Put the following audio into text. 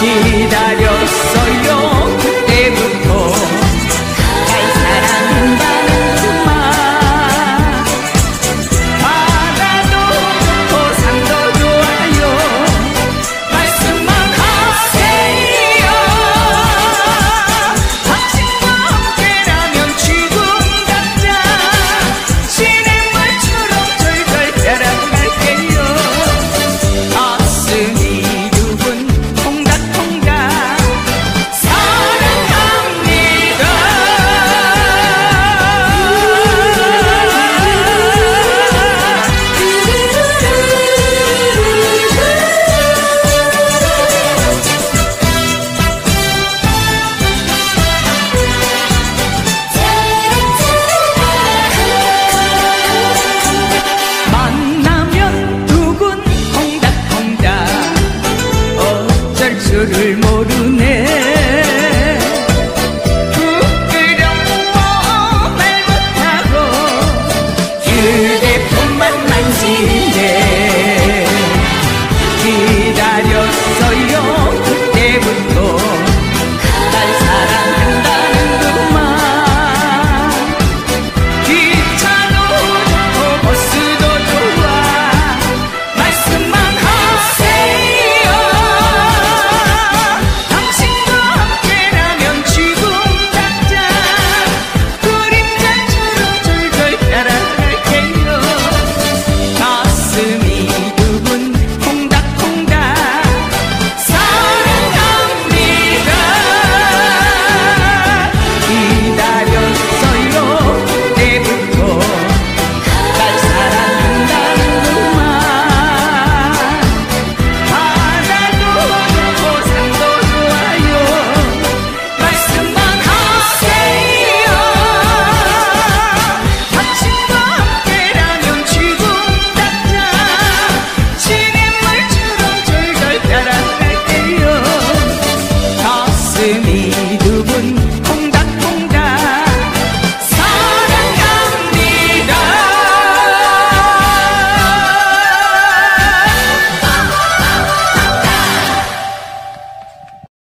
기다렸어. 모르네. 부끄러워 뭐 말 못하고 휴대폰만 만지는데 기다렸어요. 그때부터